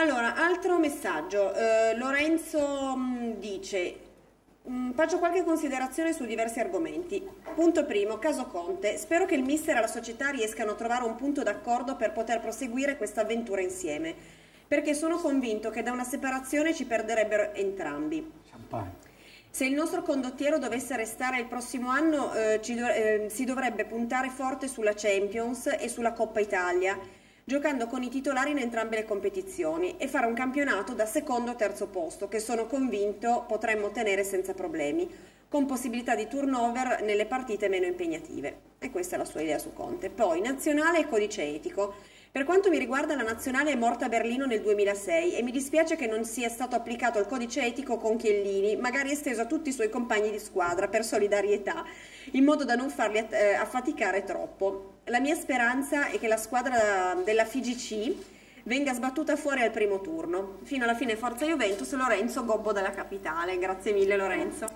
Allora, altro messaggio. Eh, Lorenzo mh, dice, mh, faccio qualche considerazione su diversi argomenti. Punto primo, caso Conte. Spero che il mister e la società riescano a trovare un punto d'accordo per poter proseguire questa avventura insieme, perché sono convinto che da una separazione ci perderebbero entrambi. Champagne. Se il nostro condottiero dovesse restare il prossimo anno, eh, do- eh, si dovrebbe puntare forte sulla Champions e sulla Coppa Italia, giocando con i titolari in entrambe le competizioni e fare un campionato da secondo o terzo posto, che sono convinto potremmo ottenere senza problemi, con possibilità di turnover nelle partite meno impegnative. E questa è la sua idea su Conte. Poi, nazionale e codice etico. Per quanto mi riguarda, la nazionale è morta a Berlino nel 2006 e mi dispiace che non sia stato applicato il codice etico con Chiellini, magari esteso a tutti i suoi compagni di squadra per solidarietà, in modo da non farli eh, affaticare troppo. La mia speranza è che la squadra della FIGC venga sbattuta fuori al primo turno. Fino alla fine Forza Juventus, Lorenzo Gobbo della Capitale. Grazie mille Lorenzo.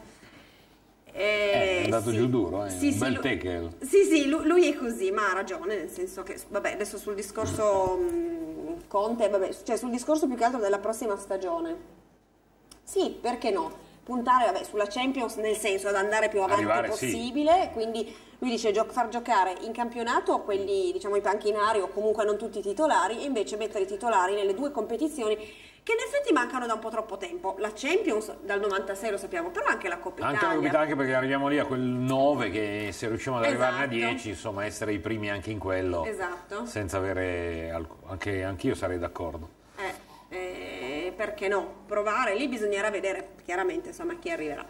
Eh, è andato sì. giù duro, eh. Sì, un sì, bel lu- tackle. Sì, sì, lu- lui è così, ma ha ragione, nel senso che, vabbè, adesso sul discorso mh, Conte, vabbè, cioè sul discorso più che altro della prossima stagione. Sì, perché no? Puntare vabbè, sulla Champions nel senso ad andare più avanti Arrivare, sì. possibile, quindi lui dice gio- far giocare in campionato quelli, diciamo, i panchinari o comunque non tutti i titolari e invece mettere i titolari nelle due competizioni che in effetti mancano da un po' troppo tempo. La Champions dal 96 lo sappiamo, però anche la Coppa Anche Italia. la Coppa anche perché arriviamo lì a quel 9 che se riusciamo ad arrivarne a Esatto. 10, insomma, essere i primi anche in quello. Esatto. Senza avere alc- anche anch'io sarei d'accordo. Perché no? Provare, lì bisognerà vedere chiaramente insomma chi arriverà.